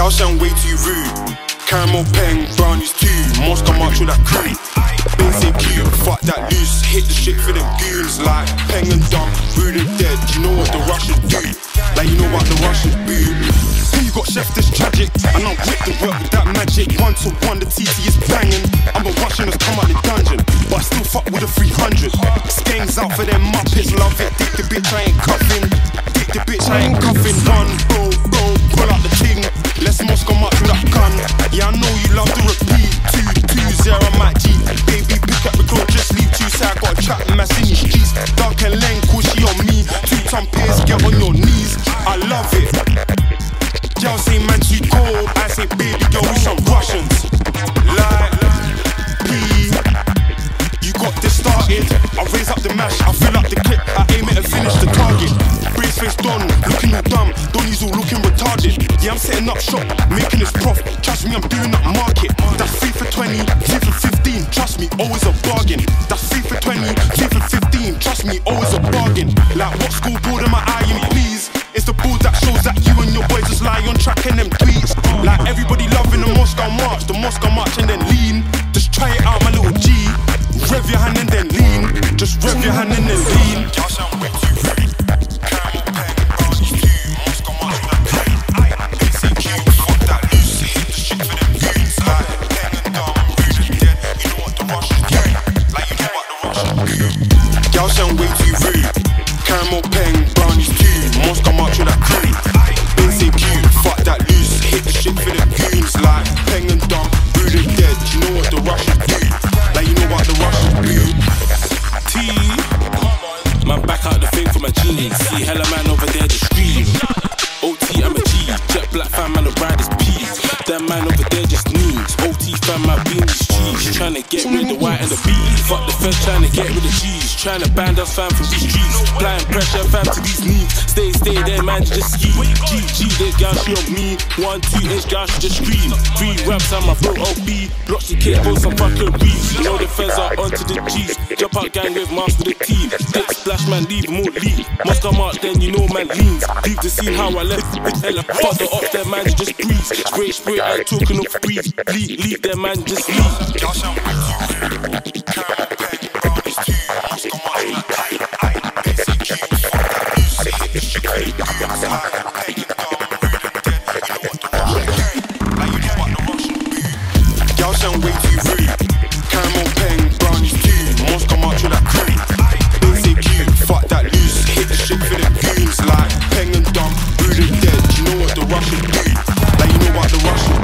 Y'all sound way too rude. Caramel pen, brownies too. Moscow march with that Peng Peng, cream. Basic cute, fuck that loose. Hit the shit for them goons. Like peng and dumb, rude and dead. You know what the Russians do. Like you know what the Russians do. Who you got chef that's tragic? And I'm with the work with that magic. One to one, the TT is banging. I'm a Russian that's come out the dungeon. But I still fuck with a 300. Skanks out for them Muppets, love it. Dick the bitch, I ain't cuffing. Dick the bitch, I ain't cuffing. Run, go, go, pull out the ting. Let's Moscow march with that gun. Yeah, I know you love to repeat. Two, two, zero, my G. Baby, pick up the clothes, just leave two. Say I got a baby girl, we some Russians. Like P. You got this started. I raise up the mash, I fill up the clip, I aim it and finish the target. Brace face done, looking all dumb. Donnie's all looking retarded. Yeah, I'm setting up shop, making this profit. Trust me, I'm doing up market. That's 3 for 20, 3 for 15. Trust me, always a bargain. That's 3 for 20, 3 for 15. Trust me, always a bargain. Like what school board am I eyeing, please? It's the board that shows that you and your boys just lie on track and them Moscow March, the Moscow March and then lean. Just try it out, my little G. Rev your hand and then lean. Just rev your hand and then lean. Y'all sound way too. Know what the Russians do. Like you know what the Russians do. T. Man, back out the thing for my jeans. See hella man over there just scream. OT, I'm a G. Jet black fan, man, the ride is peas. That man over there just needs. OT my beanies cheese. Tryna get rid of the white and the B. Fuck the feds, tryna get rid of G's. Tryna band us fam from these streets. Applying pressure fam to these knees. Stay, stay there, man, just ski. G, G, this gal, she on me. One, two, inch gal, she just scream. Three raps, I'm a bro, OB. Blocks the kick, go some fucking reefs. You know the feds are onto the G's. Jump out gang with master the team. Dick splash, man, leave all leave. Must come out, then you know, man, leans. Leave the scene how I left. Hella fuck the up there, man, just breathe. Spray, spray, I ain't talking no breathe. Leave, leave there, man, just leave. Y'all sound way too the wash.